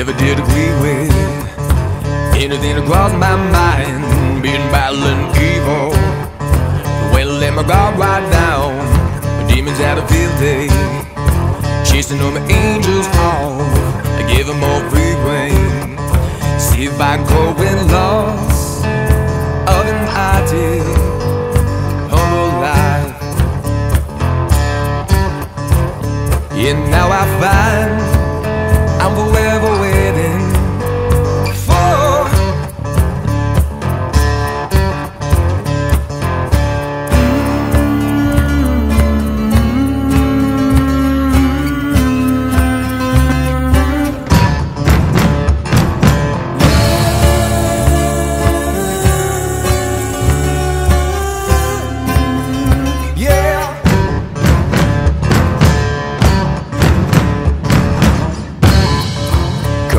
ever did agree with anything that my mind, being battling evil. Well, let my guard right down, demons out of field day, chasing all my angels off, I give them all free reign. See if I go in loss of an ideal. And now I find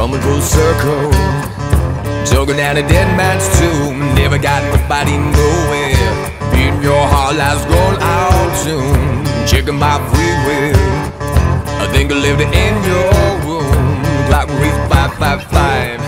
Coming full circle, talking at a dead man's tomb. Never got nobody nowhere. In your heart lies gone out soon. Checking my free will. I think I lived in your room. Clock five five.